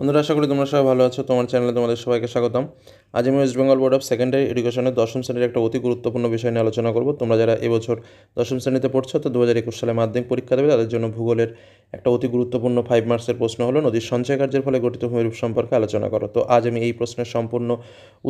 বন্ধুরা, আশা করি তোমরা সবাই ভালো আছো। তোমার চ্যানেলে তোমাদের সবাইকে স্বাগতম। আজ আমি West Bengal board of secondary এডুকেশনের দশম শ্রেণির একটা অতি গুরুত্বপূর্ণ বিষয় নিয়ে আলোচনা করব। তোমরা যারা এবছর দশম শ্রেণীতে পড়ছো, তো দু হাজার একুশ সালে মাধ্যমিক পরীক্ষা দেবে, তাদের জন্য ভূগোলের একটা অতি গুরুত্বপূর্ণ ফাইভ মার্কসের প্রশ্ন হলো, নদীর সঞ্চয় কার্যের ফলে গঠিত ভূমিরূপ সম্পর্কে আলোচনা করো। তো আজ আমি এই প্রশ্নের সম্পূর্ণ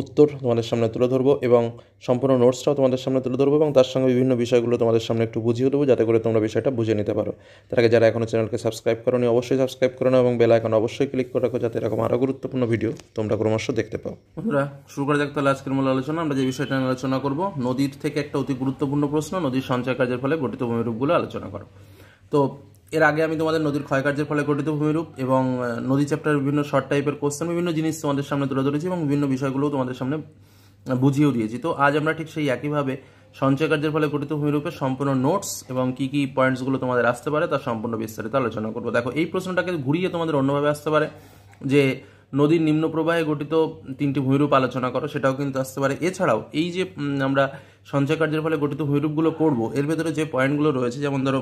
উত্তর তোমাদের সামনে তুলে ধরবো এবং সম্পূর্ণ নোটসটাও তোমাদের সামনে তুলে ধরবো এবং তার সঙ্গে বিভিন্ন বিষয়গুলো তোমাদের সামনে একটু বুঝিয়ে দেবো যাতে করে তোমরা বিষয়টা বুঝে নিতে পারো। তার আগে যারা এখনও চ্যানেলকে সাবস্ক্রাইব করো অবশ্যই সাবস্ক্রাইব করে এবং বেল আইকন অবশ্যই ক্লিক করে রাখো যাতে এরকম আরও গুরুত্বপূর্ণ ভিডিও তোমরা ক্রমশ দেখতে পাও। বন্ধুরা, শুরু করে যাক তাহলে আজকের মূল আলোচনা। আমরা যে বিষয়টা নিয়ে আলোচনা করব, নদীর থেকে একটা অতি গুরুত্বপূর্ণ প্রশ্ন, নদীর সঞ্চয় কার্যের ফলে গঠিত ভূমিরূপগুলো আলোচনা করো। তো এর আগে আমি তোমাদের নদীর ক্ষয়কার্যের ফলে গঠিত ভূমিরূপ এবং নদী চ্যাপ্টার বিভিন্ন শর্ট টাইপের কোশ্চেন বিভিন্ন জিনিস তোমাদের সামনে তুলে ধরেছি এবং বিভিন্ন বিষয়গুলোও তোমাদের সামনে বুঝিয়েও দিয়েছি। তো আজ আমরা ঠিক সেই একইভাবে সঞ্চয় কার্যের ফলে গঠিত ভূমিরূপের সম্পূর্ণ নোটস এবং কি কি পয়েন্টসগুলো তোমাদের আসতে পারে তার সম্পূর্ণ বিস্তারিত আলোচনা করব। দেখো, এই প্রশ্নটাকে ঘুরিয়ে তোমাদের অন্যভাবে আসতে পারে যে, নদীর নিম্ন প্রবাহে গঠিত তিনটি ভূমিরূপ আলোচনা করো, সেটাও কিন্তু আসতে পারে। এছাড়াও এই যে আমরা সঞ্চয় কার্যের ফলে গঠিত ভূমিরূপগুলো পড়ব এর ভেতরে যে পয়েন্টগুলো রয়েছে, যেমন ধরো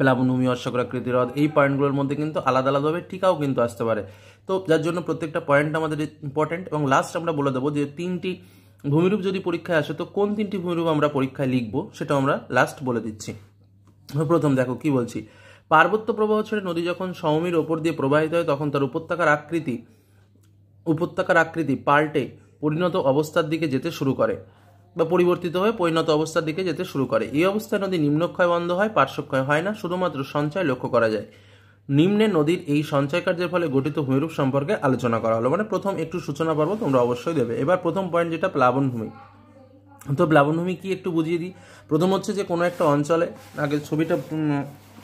প্লাবনভূমি অশ্বকরাকৃতি হ্রদ, এই পয়েন্টগুলোর মধ্যে কিন্তু আলাদা আলাদাভাবে টিকাও কিন্তু আসতে পারে। তো যার জন্য প্রত্যেকটা পয়েন্ট আমাদের ইম্পর্টেন্ট এবং লাস্ট আমরা বলে দেবো যে তিনটি ভূমিরূপ যদি পরীক্ষায় আসে, তো কোন তিনটি ভূমিরূপ আমরা পরীক্ষায় লিখব সেটা আমরা লাস্ট বলে দিচ্ছি। প্রথম দেখো কি বলছি, পার্বত্য প্রবাহ ছেড়ে নদী যখন সমভূমির ওপর দিয়ে প্রবাহিত হয়, তখন তার উপত্যকার আকৃতি উপত্যকার আকৃতি পাল্টে পরিণত অবস্থার দিকে যেতে শুরু করে। বা পরিবর্তিত হয়ে পরিণত অবস্থার দিকে যেতে শুরু করে। এই অবস্থায় নদী নিম্নক্ষয় বন্ধ হয়, পার্শ্বক্ষয় হয় না, শুধুমাত্র সঞ্চয় লক্ষ্য করা যায়। নিম্নে নদীর এই সঞ্চয় কার্যের ফলে গঠিত ভূমিরূপ সম্পর্কে আলোচনা করা হলো। মানে প্রথম একটু সূচনা পর্ব তোমরা অবশ্যই দেবে। এবার প্রথম পয়েন্ট যেটা, প্লাবনভূমি। তো প্লাবনভূমি কি একটু বুঝিয়ে দিই? প্রথম হচ্ছে যে কোনো একটা অঞ্চলে, আগে ছবিটা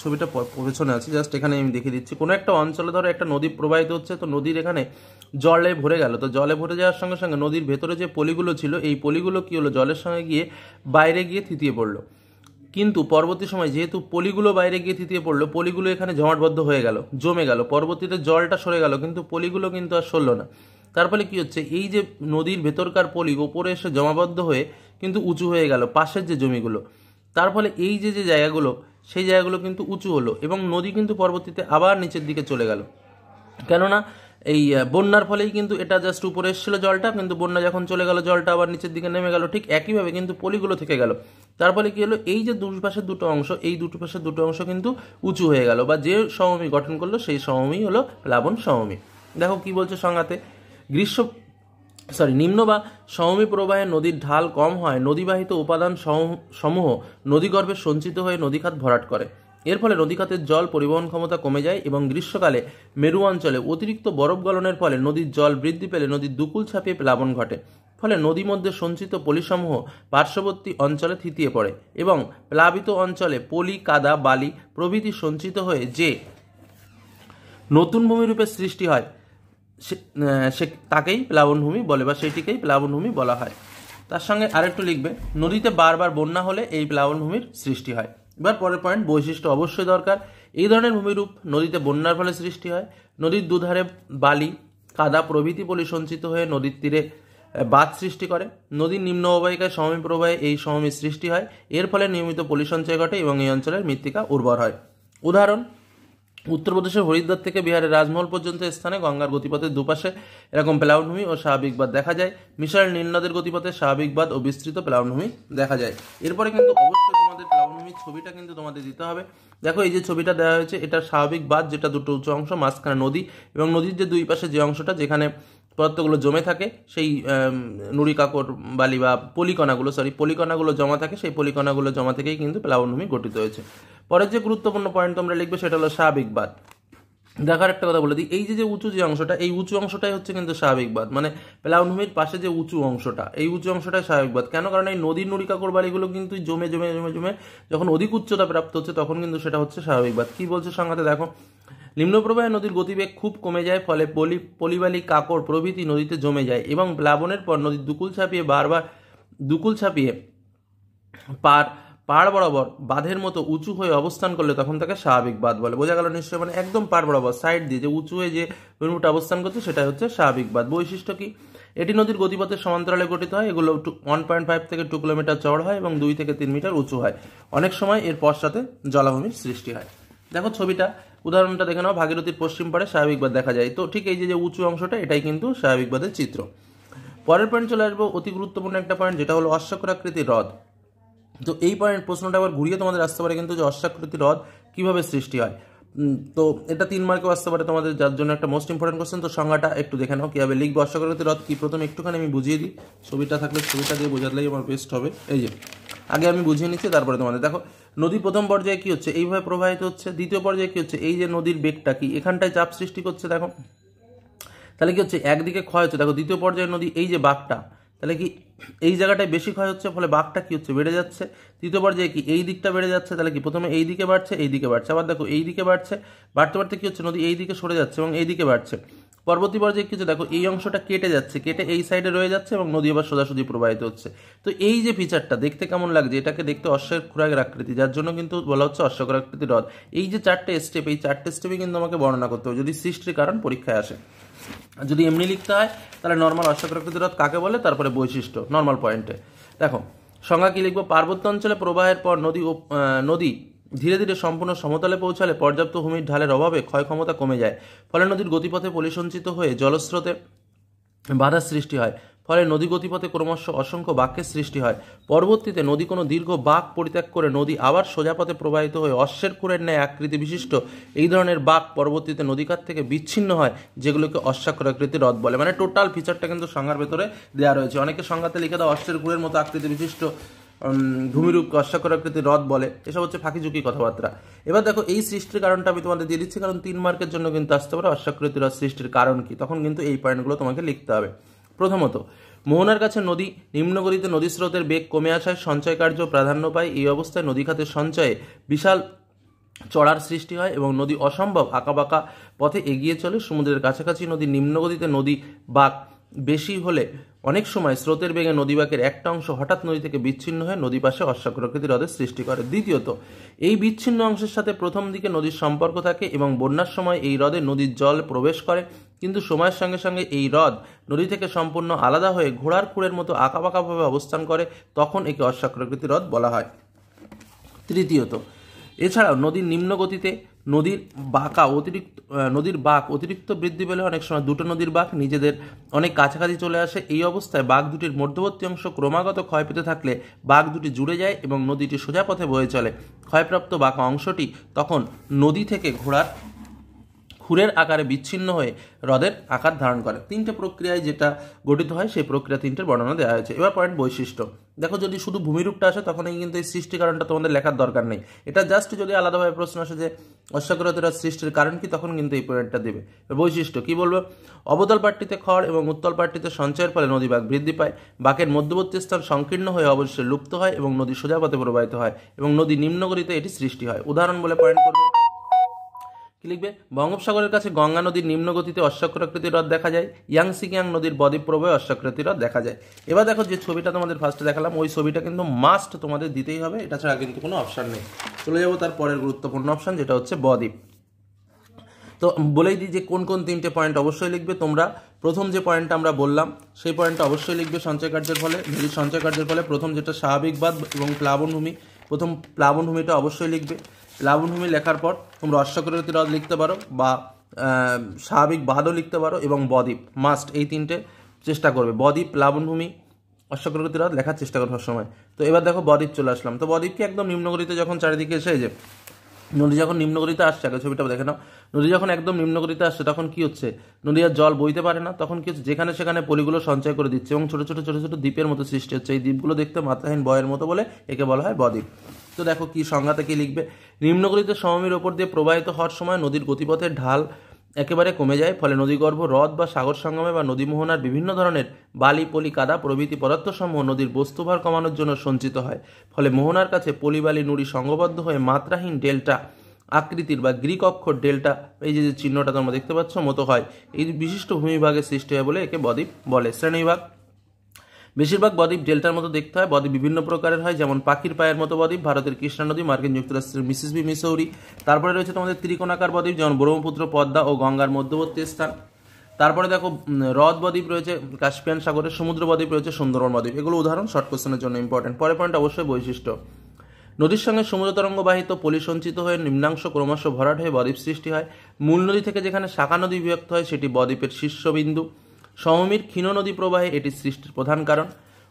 ছবিটা পেছনে আছে। জাস্ট এখানে আমি দেখিয়ে দিচ্ছি। কোনো একটা অঞ্চলে ধরো একটা নদী প্রবাহিত হচ্ছে, তো নদীর এখানে জলে ভরে গেল। তো জলে ভরে যাওয়ার সঙ্গে সঙ্গে নদীর ভেতরে যে পলিগুলো ছিল, এই পলিগুলো কি হলো? জলের সঙ্গে গিয়ে বাইরে গিয়ে থিতিয়ে পড়ল। কিন্তু পরবর্তী সময় যেহেতু পলিগুলো বাইরে গিয়ে থিতিয়ে পড়ল, পলিগুলো এখানে জমাটবদ্ধ হয়ে গেল, জমে গেল। পরবর্তীতে জলটা সরে গেল, কিন্তু পলিগুলো কিন্তু আর সরল না। তার ফলে কী হচ্ছে? এই যে নদীর ভেতরকার পলি, ওপরে এসে জমাবদ্ধ হয়ে কিন্তু উঁচু হয়ে গেল, পাশের যে জমিগুলো। তার ফলে এই যে যে জায়গাগুলো সেই জায়গাগুলো কিন্তু উঁচু হলো এবং নদী কিন্তু পরবর্তীতে আবার নিচের দিকে চলে গেল। কেননা এই বন্যার ফলেই কিন্তু এটা জাস্ট উপরে এসেছিল জলটা, কিন্তু বন্যা যখন চলে গেল, জলটা আবার নিচের দিকে নেমে গেল, ঠিক একইভাবে কিন্তু পলিগুলো থেকে গেল। তার ফলে কি হলো, এই যে দুই পাশের দুটো অংশ, এই দুটো পাশের দুটো অংশ কিন্তু উঁচু হয়ে গেল বা যে সমভূমি গঠন করল, সেই সমভূমি হলো প্লাবন সমভূমি। দেখো কি বলছে সংঘাতে গ্রীষ্ম সরি, নিম্ন বা সমভূমি প্রবাহে নদীর ঢাল কম হয়, নদীবাহিত উপাদান সমূহ- নদীগর্ভে সঞ্চিত হয়ে নদীখাত ভরাট করে। এর ফলে নদীখাতের জল পরিবহন ক্ষমতা কমে যায় এবং গ্রীষ্মকালে মেরু অঞ্চলে অতিরিক্ত বরফ গলনের ফলে নদীর জল বৃদ্ধি পেলে নদীর দুকুল ছাপিয়ে প্লাবন ঘটে। ফলে নদী মধ্যে সঞ্চিত পলিসমূহ পার্শ্ববর্তী অঞ্চলে থিতিয়ে পড়ে এবং প্লাবিত অঞ্চলে পলি, কাদা, বালি প্রভৃতি সঞ্চিত হয়ে যে নতুন ভূমিরূপের সৃষ্টি হয় সে- তাকেই প্লাবনভূমি বলে বা সেটিকেই প্লাবনভূমি বলা হয়। তার সঙ্গে আরেকটু লিখবে, নদীতে বারবার বন্যা হলে এই প্লাবনভূমির সৃষ্টি হয়। এবার পরের পয়েন্ট বৈশিষ্ট্য অবশ্যই দরকার। এই ধরনের ভূমিরূপ নদীতে বন্যার ফলে সৃষ্টি হয়। নদীর দুধারে বালি, কাদা প্রভৃতি পলি সঞ্চিত হয়ে নদীর তীরে বাঁধ সৃষ্টি করে। নদীর নিম্ন অববাহিকায় সমভূমি প্রবাহে এই সমভূমির সৃষ্টি হয়। এর ফলে নিয়মিত পলি সঞ্চয় ঘটে এবং এই অঞ্চলের মৃত্তিকা উর্বর হয়। উদাহরণ উত্তরপ্রদেশের হরিদ্বার থেকে বিহারের রাজমহল পর্যন্ত স্থানে গঙ্গার গতিপথের দুপাশে এরকম প্লাউনভূমি ও স্বাভাবিকবাদ দেখা যায়। মিশরের নীলনদের গতিপথে স্বাভাবিকবাদ ও বিস্তৃত প্লাউনভূমি দেখা যায়। এরপরে কিন্তু অবশ্যই তোমাদের প্লাবনভূমির ছবিটা কিন্তু তোমাদের দিতে হবে। দেখো, এই যে ছবিটা দেওয়া হয়েছে, এটা স্বাভাবিক বাদ যেটা দুটো উঁচু অংশ, মাঝখানে নদী এবং নদীর যে দুই পাশে যে অংশটা, যেখানে পদার্থগুলো জমে থাকে, সেই নুড়ি কাকর বালি বা পলিকণাগুলো সরি পলিকণাগুলো জমা থাকে, সেই পলিকণাগুলো জমা থেকেই কিন্তু প্লাবনভূমি গঠিত হয়েছে। পরের যে গুরুত্বপূর্ণ পয়েন্ট তোমরা লিখবে, সেটা হলো স্বাভাবিক বাঁধ দেখার একটা কথা বলে দিই, এই যে যে উঁচু যে অংশটা, এই উঁচু অংশটাই হচ্ছে কিন্তু স্বাভাবিক বাঁধ মানে প্লাবনভূমির পাশে যে উঁচু অংশটা, এই উঁচু অংশটাই স্বাভাবিক বাঁধ কেন? কারণ এই নদীর নুড়ি কাকর বাড়িগুলো কিন্তু জমে জমে জমে জমে, যখন অধিক উচ্চতা প্রাপ্ত হচ্ছে, তখন কিন্তু সেটা হচ্ছে স্বাভাবিক বাঁধ কি বলছে সংঘাতে? দেখো নিম্নপ্রবাহে নদীর গতিবেগ খুব কমে যায়, ফলে পলি পলিবালি কাকড় প্রভৃতি নদীতে জমে যায় এবং প্লাবনের পর নদীর দুকুল ছাপিয়ে বারবার, দুকুল ছাপিয়ে পার পাড় বরাবর বাঁধের মতো উঁচু হয়ে অবস্থান করলে তখন তাকে স্বাভাবিক বাঁধ বলে। বোঝা গেল নিশ্চয়ই মানে একদম পাড় বরাবর সাইড দিয়ে যে উঁচু হয়ে যে ভূমিটা অবস্থান করছে সেটা হচ্ছে স্বাভাবিক বাঁধ। বৈশিষ্ট্য কি? এটি নদীর গতিপথের সমান্তরালে গঠিত হয়, এগুলো ওয়ান পয়েন্ট ফাইভ থেকে টু কিলোমিটার চড় হয় এবং দুই থেকে তিন মিটার উঁচু হয়। অনেক সময় এর পশ্চাতে জলাভূমির সৃষ্টি হয়। দেখো ছবিটা উদাহরণটা দেখে নাও, ভাগীরথীর পশ্চিম পাড়ে স্বাভাবিকবাদ দেখা যায়। তো ঠিক এই যে উঁচু অংশটা, এটাই কিন্তু স্বাভাবিকবাদের চিত্র। পরের পয়েন্ট চলে আসব, অতি গুরুত্বপূর্ণ একটা পয়েন্ট যেটা হলো অশ্বকরাকৃতি হ্রদ। তো এই পয়েন্ট প্রশ্নটা আবার ঘুরিয়ে তোমাদের আসতে পারে কিন্তু যে অশ্বাকৃতি হ্রদ কীভাবে সৃষ্টি হয়। তো এটা তিন মার্কেও আসতে পারে তোমাদের, যার জন্য একটা মোস্ট ইম্পর্টেন্ট কোশ্চেন তো সংজ্ঞাটা একটু দেখে নাও, কীভাবে লিখবে অশ্বাকৃতি হ্রদ? কি প্রথমে একটুখানি আমি বুঝিয়ে দিই। ছবিটা থাকলে ছবিটা দিয়ে বোঝালেই আমার বেস্ট হবে। এই যে, আগে আমি বুঝিয়ে নিচ্ছি, তারপরে তোমাদের। দেখো নদী প্রথম পর্যায়ে কি হচ্ছে? এইভাবে প্রবাহিত হচ্ছে। দ্বিতীয় পর্যায়ে কি হচ্ছে? এই যে নদীর বেগটা কি? এখানটায় চাপ সৃষ্টি করছে, দেখো। তাহলে কি হচ্ছে? একদিকে ক্ষয় হচ্ছে। দেখো, দ্বিতীয় পর্যায়ে নদী, এই যে বাঘটা, তাহলে কি এই জায়গাটায় বেশি ক্ষয় হচ্ছে? ফলে বাঘটা কি হচ্ছে? বেড়ে যাচ্ছে। তৃতীয় পর্যায়ে কি? এই দিকটা বেড়ে যাচ্ছে। তাহলে কি? প্রথমে এই দিকে বাড়ছে, এই দিকে বাড়ছে। আবার দেখো, এই দিকে বাড়ছে। বাড়তে বাড়তে কি হচ্ছে? নদী এই দিকে সরে যাচ্ছে এবং এই দিকে বাড়ছে। পরবর্তী পর্যায়ে কিছু দেখো, এই অংশটা কেটে যাচ্ছে, কেটে এই সাইডে রয়ে যাচ্ছে এবং নদী আবার সোজাসুজি প্রবাহিত হচ্ছে। তো এই যে ফিচারটা দেখতে কেমন লাগছে? এটাকে দেখতে অশ্বের খুরাকের আকৃতি, যার জন্য কিন্তু বলা হচ্ছে অশ্বকর আকৃতি হ্রদ এই যে চারটে স্টেপ এই চারটে স্টেপে কিন্তু আমাকে বর্ণনা করতে হবে। যদি সৃষ্টির কারণ পরীক্ষায় আসে। যদি এমনি লিখতে হয়, তাহলে নর্মাল অশ্বকরাকৃতি হ্রদ কাকে বলে? তারপরে বৈশিষ্ট্য নর্মাল পয়েন্টে দেখো, সংজ্ঞা কি লিখব? পার্বত্য অঞ্চলে প্রবাহের পর নদী নদী ধীরে ধীরে সম্পূর্ণ সমতলে পৌঁছালে পর্যাপ্ত ভূমির ঢালের অভাবে ক্ষয় ক্ষমতা কমে যায়। ফলে নদীর গতিপথে পলিসঞ্চিত হয়ে জলস্রোতে বাধার সৃষ্টি হয়। ফলে নদী গতিপথে ক্রমশ অসংখ্য বাক্যের সৃষ্টি হয়। পরবর্তীতে নদী কোনো দীর্ঘ বাঁক পরিত্যাগ করে নদী আবার সোজাপথে প্রবাহিত হয়ে অশ্বের খুরের ন্যায় আকৃতি বিশিষ্ট এই ধরনের বাঁক পরবর্তীতে নদীকার থেকে বিচ্ছিন্ন হয়, যেগুলোকে অশ্বাক্ষর আকৃতি হ্রদ বলে। মানে টোটাল ফিচারটা কিন্তু সংজ্ঞার ভেতরে দেওয়া রয়েছে। অনেকে সংজ্ঞাতে লিখে দাও, অশ্বের খুরের মতো আকৃতি বিশিষ্ট। ভূমিরূপ আকৃতি, হ্রদ বলে। এসব হচ্ছে ফাঁকিঝুঁকি কথাবার্তা। এবার দেখো, এই সৃষ্টির কারণটা আমি তোমাদের দিয়ে দিচ্ছি, কারণ তিন মার্কের জন্য কিন্তু আসতে পারে অশ্বাকৃতি হ্রদ সৃষ্টির কারণ কি, তখন কিন্তু এই পয়েন্টগুলো তোমাকে লিখতে হবে। প্রথমত, মোহনার কাছে নদী নিম্নগতিতে নদী স্রোতের বেগ কমে আসায় সঞ্চয় কার্য প্রাধান্য পায়। এই অবস্থায় নদী খাতের সঞ্চয়ে বিশাল চড়ার সৃষ্টি হয় এবং নদী অসম্ভব আঁকাবাঁকা পথে এগিয়ে চলে। সমুদ্রের কাছাকাছি নদী নিম্নগতিতে নদী বাঁক বেশি হলে অনেক সময় স্রোতের বেগে নদীবাঁকের একটা অংশ হঠাৎ নদী থেকে বিচ্ছিন্ন হয়ে নদী পাশে অশ্বাকৃতি হ্রদের সৃষ্টি করে। দ্বিতীয়ত, এই বিচ্ছিন্ন অংশের সাথে প্রথম দিকে নদীর সম্পর্ক থাকে এবং বন্যার সময় এই হ্রদে নদীর জল প্রবেশ করে। কিন্তু সময়ের সঙ্গে সঙ্গে এই হ্রদ নদী থেকে সম্পূর্ণ আলাদা হয়ে ঘোড়ার খুঁড়ের মতো আঁকাবাঁকাভাবে অবস্থান করে, তখন একে অশ্বাকৃতি হ্রদ বলা হয়। তৃতীয়ত, এছাড়াও নদীর নিম্ন গতিতে নদীর বাঁকা অতিরিক্ত নদীর বাঁক অতিরিক্ত বৃদ্ধি পেলে অনেক সময় দুটো নদীর বাঁক নিজেদের অনেক কাছাকাছি চলে আসে। এই অবস্থায় বাঘ দুটির মধ্যবর্তী অংশ ক্রমাগত ক্ষয় পেতে থাকলে বাঘ দুটি জুড়ে যায় এবং নদীটি সোজা পথে বয়ে চলে। ক্ষয়প্রাপ্ত বাঁকা অংশটি তখন নদী থেকে ঘোড়ার খুরের আকারে বিচ্ছিন্ন হয়ে হ্রদের আকার ধারণ করে। তিনটে প্রক্রিয়ায় যেটা গঠিত হয়, সেই প্রক্রিয়া তিনটের বর্ণনা দেওয়া হয়েছে। এবার পয়েন্ট বৈশিষ্ট্য। দেখো, যদি শুধু ভূমিরূপটা আসে তখন এই কিন্তু এই সৃষ্টি কারণটা তোমাদের লেখার দরকার নেই। এটা জাস্ট যদি আলাদাভাবে প্রশ্ন আসে যে অশ্বকরতেরা সৃষ্টির কারণ কি, তখন কিন্তু এই পয়েন্টটা দেবে। বৈশিষ্ট্য, কি বলব? অবতল পাট্টিতে খড় এবং উত্তল পাট্টিতে সঞ্চয়ের ফলে নদী বাঘ বৃদ্ধি পায়। বাঘের মধ্যবর্তী স্থান সংকীর্ণ হয়ে অবশ্যই লুপ্ত হয় এবং নদী সোজাপথে প্রবাহিত হয় এবং নদী নিম্নগরিতে এটি সৃষ্টি হয়। উদাহরণ বলে পয়েন্ট করবে। কি লিখবে? বঙ্গোপসাগরের কাছে গঙ্গা নদীর নিম্ন গতিতে অশ্বক্রাকৃতি হ্রদ দেখা যায়, ইয়াংসিকিয়াং নদীর বদ্বীপ প্রবাহে অশ্বক্রাকৃতি হ্রদ দেখা যায়। এবার দেখো যে ছবিটা তোমাদের ফার্স্টে দেখালাম, ওই ছবিটা কিন্তু মাস্ট তোমাদের দিতেই হবে, এটা ছাড়া কিন্তু কোনো অপশান নেই। চলে যাব তার পরের গুরুত্বপূর্ণ অপশান যেটা হচ্ছে বদ্বীপ। তো বলেই দিই যে কোন কোন তিনটে পয়েন্ট অবশ্যই লিখবে তোমরা। প্রথম যে পয়েন্টটা আমরা বললাম, সেই পয়েন্টটা অবশ্যই লিখবে সঞ্চয় কার্যের ফলে। নদীর সঞ্চয় কার্যের ফলে প্রথম যেটা স্বাভাবিক বাদ এবং প্লাবনভূমি, প্রথম প্লাবনভূমিটা অবশ্যই লিখবে। প্লাবনভূমি লেখার পর তোমরা অশ্বকৃতি হ্রদ লিখতে পারো বা স্বাভাবিক বাদও লিখতে পারো এবং বদ্বীপ মাস্ট এই তিনটে চেষ্টা করবে। বদ্বীপ প্লাবনভূমি অশ্বকৃতি হ্রদ লেখার চেষ্টা করো সময় তো এবার দেখো বদ্বীপ চলে আসলাম। তো বদ্বীপকে একদম নিম্নগতিতে যখন চারিদিকে এসে যে, নদী যখন নিম্নগরিতে আসছে, আগে ছবিটা দেখে নাও। নদী যখন একদম নিম্নগতিতে আসছে, তখন কি হচ্ছে? নদী আর জল বইতে পারে না, তখন কি হচ্ছে? যেখানে সেখানে পলিগুলো সঞ্চয় করে দিচ্ছে এবং ছোট ছোট ছোট ছোট দ্বীপের মতো সৃষ্টি হচ্ছে। এই দ্বীপগুলো দেখতে মাত্রাহীন বয়ের মতো বলে একে বলা হয় বদ্বীপ। তো দেখো কি সংজ্ঞাতে কি লিখবে? নিম্নগতিতে সমভূমির ওপর দিয়ে প্রবাহিত হওয়ার সময় নদীর গতিপথের ঢাল একেবারে কমে যায়, ফলে নদীগর্ভ, হ্রদ বা সাগর সঙ্গমে বা নদী মোহনার বিভিন্ন ধরনের বালি, পলি, কাদা প্রভৃতি পদার্থসমূহ নদীর বস্তুভার কমানোর জন্য সঞ্চিত হয়। ফলে মোহনার কাছে পলি বালি নুড়ি সংঘবদ্ধ হয়ে মাত্রাহীন ডেল্টা আকৃতির বা গ্রিক অক্ষর ডেল্টা, এই যে যে চিহ্নটা তোমরা দেখতে পাচ্ছ, মতো হয়। এই বিশিষ্ট ভূমিভাগের সৃষ্টি হয় বলে একে বদ্বীপ বলে। শ্রেণীবিভাগ বেশিরভাগ বদ্বীপ ডেল্টার মতো দেখতে হয়। বদ্বীপ বিভিন্ন প্রকারের হয়, যেমন পাখির পায়ের মতো বদ্বীপ, ভারতের কৃষ্ণা নদী, মার্কিন যুক্তরাষ্ট্রের মিসিসবি মিসৌরি। তারপরে রয়েছে তোমাদের ত্রিকোণাকার বদ্বীপ, যেমন ব্রহ্মপুত্র, পদ্মা ও গঙ্গার মধ্যবর্তী স্থান। তারপরে দেখো হ্রদ বদ্বীপ রয়েছে, কাস্পিয়ান সাগরের সমুদ্র বদ্বীপ রয়েছে, সুন্দরবন বদ্বীপ। এগুলো উদাহরণ শর্ট কোশ্চেনের জন্য ইম্পর্টেন্ট পরের পয়েন্ট অবশ্যই বৈশিষ্ট্য। নদীর সঙ্গে সমুদ্র তরঙ্গবাহিত, পলি সঞ্চিত হয়ে নিম্নাংশ ক্রমশ ভরাট হয়ে বদ্বীপ সৃষ্টি হয়। মূল নদী থেকে যেখানে শাখা নদী বিভক্ত হয়, সেটি বদ্বীপের শীর্ষবিন্দু। সমমির ক্ষীণ নদী প্রবাহে এটি সৃষ্টির প্রধান কারণ।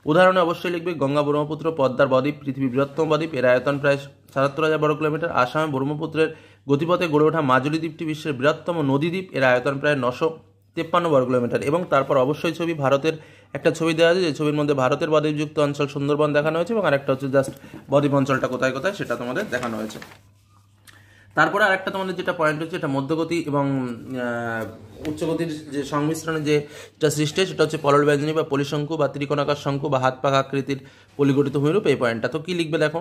উদাহরণে অবশ্যই লিখবে, গঙ্গা ব্রহ্মপুত্র, পদ্মার বদ্বীপ পৃথিবীর বৃহত্তম বদ্বীপ, এর আয়তন প্রায় সাতাত্তর হাজার বর্গ কিলোমিটার। আসামে ব্রহ্মপুত্রের গতিপথে গড়ে ওঠা মাজুলি দ্বীপটি বিশ্বের বৃহত্তম নদীদ্বীপ এর আয়তন প্রায় নশো তেপ্পান্ন বর্গ কিলোমিটার। এবং তারপর অবশ্যই ছবি ভারতের একটা ছবি দেওয়া আছে, যে ছবির মধ্যে ভারতের বদ্বীপযুক্ত অঞ্চল সুন্দরবন দেখানো হয়েছে, এবং আরেকটা হচ্ছে জাস্ট বদ্বীপ অঞ্চলটা কোথায় কোথায় সেটা তোমাদের দেখানো হয়েছে। তারপরে আরেকটা তোমাদের যেটা পয়েন্ট হচ্ছে, এটা মধ্যগতি এবং উচ্চগতির যে সংমিশ্রণে যে যেটা সৃষ্টি সেটা হচ্ছে পলল ব্যঞ্জনী বা পলিশঙ্কু বা ত্রিকোণাকার শঙ্কু বা হাত পাখা আকৃতির পলিগঠিত ভূমিরূপ, এই পয়েন্টটা তো কী লিখবে দেখো?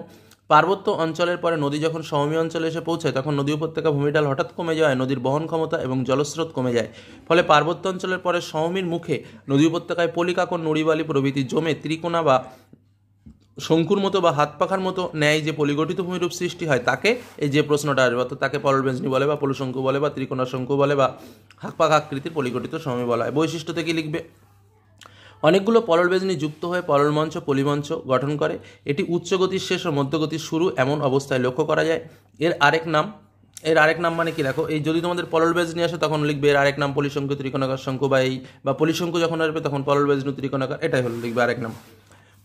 পার্বত্য অঞ্চলের পরে নদী যখন সমভূমি অঞ্চলে এসে পৌঁছায়, তখন নদী উপত্যকা ভূমিডাল হঠাৎ কমে যাওয়ায় নদীর বহন ক্ষমতা এবং জলস্রোত কমে যায়। ফলে পার্বত্য অঞ্চলের পরে সমভূমির মুখে নদী উপত্যকায় পলিকাকর নড়িবালি প্রভৃতি জমে ত্রিকোণা বা শঙ্কুর মতো বা হাত পাখার মতো ন্যায় যে পলিগঠিত ভূমিরূপ সৃষ্টি হয়, তাকে এই যে প্রশ্নটা আসবে, অর্থাৎ তাকে পলবেঞ্জনি বলে বা পলুশঙ্কু বলে বা ত্রিকোণা শঙ্কু বলে বা আকৃতির পলিগঠিত সময় বলা হয়। বৈশিষ্ট্য কি লিখবে, অনেকগুলো পলল বেজনি যুক্ত হয়ে পলল মঞ্চ, পলিমঞ্চ গঠন করে। এটি উচ্চ গতির শেষ ও মধ্যগতির শুরু এমন অবস্থায় লক্ষ্য করা যায়। এর আরেক নাম, এর আরেক নাম মানে কি? দেখো, এই যদি তোমাদের পলল বেজনি আসে, তখন লিখবে এর আরেক নাম পলিশঙ্কু, ত্রিকোণাকার শঙ্কু বা এই, বা পলিশঙ্কু যখন আসবে, তখন পলল বেজনু ত্রিকোণাকার, এটাই হলো লিখবে আরেক নাম।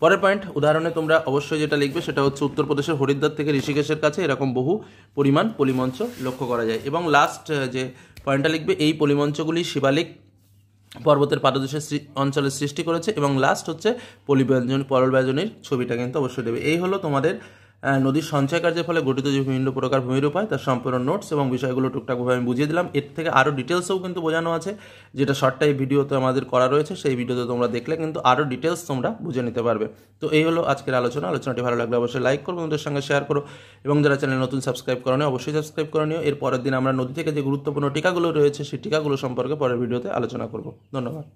পরের পয়েন্ট উদাহরণে তোমরা অবশ্যই যেটা লিখবে সেটা হচ্ছে উত্তরপ্রদেশের হরিদ্বার থেকে ঋষিকেশের কাছে এরকম বহু পরিমাণ পলিমঞ্চ লক্ষ্য করা যায়। এবং লাস্ট যে পয়েন্টটা লিখবে, এই পলিমঞ্চগুলি শিবালিক পর্বতের পাদদেশের অঞ্চলের অঞ্চলে সৃষ্টি করেছে এবং লাস্ট হচ্ছে পলিব্যঞ্জন পরলব্যজনীর ছবিটা কিন্তু অবশ্যই দেবে। এই হলো তোমাদের নদীর সঞ্চয় কার্যের ফলে গঠিত যে বিভিন্ন প্রকার ভূমিরূপ হয়, তার সম্পূর্ণ নোটস এবং বিষয়গুলো টুকটাকভাবে আমি বুঝিয়ে দিলাম। এর থেকে আরও ডিটেলসেও কিন্তু বোঝানো আছে। যেটা শর্টটাই ভিডিওতে আমাদের করা রয়েছে, সেই ভিডিওতে তোমরা দেখলে কিন্তু আরও ডিটেলস তোমরা বুঝে নিতে পারবে। তো এই হলো আজকের আলোচনা। আলোচনাটি ভালো লাগলে অবশ্যই লাইক করো, বন্ধুদের সঙ্গে শেয়ার করো এবং যারা চ্যানেল নতুন সাবস্ক্রাইব করো অবশ্যই সাবস্ক্রাইব করে নিও। এর পরের দিন আমরা নদী থেকে যে গুরুত্বপূর্ণ টিকাগুলো রয়েছে, সেই টিকাগুলো সম্পর্কে পরের ভিডিওতে আলোচনা করব। ধন্যবাদ।